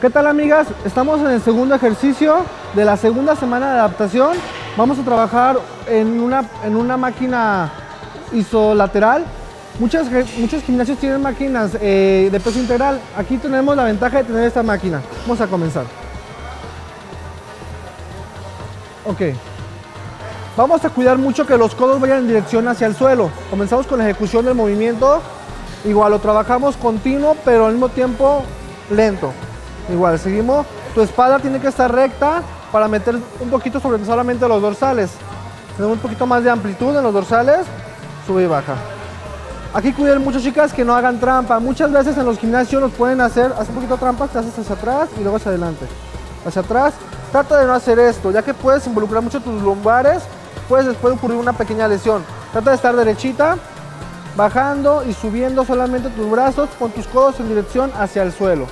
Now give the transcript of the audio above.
¿Qué tal amigas? Estamos en el segundo ejercicio de la segunda semana de adaptación. Vamos a trabajar en una, en una máquina isolateral. Muchas, muchos gimnasios tienen máquinas eh, de peso integral. Aquí tenemos la ventaja de tener esta máquina. Vamos a comenzar. Ok. Vamos a cuidar mucho que los codos vayan en dirección hacia el suelo. Comenzamos con la ejecución del movimiento. Igual lo trabajamos continuo, pero al mismo tiempo lento. Igual, seguimos. Tu espalda tiene que estar recta para meter un poquito sobre solamente los dorsales. Tenemos un poquito más de amplitud en los dorsales, sube y baja. Aquí cuiden mucho chicas que no hagan trampa. Muchas veces en los gimnasios nos pueden hacer, hace un poquito trampa, te haces hacia atrás y luego hacia adelante. Hacia atrás, trata de no hacer esto, ya que puedes involucrar mucho tus lumbares, puedes después ocurrir una pequeña lesión. Trata de estar derechita, bajando y subiendo solamente tus brazos con tus codos en dirección hacia el suelo.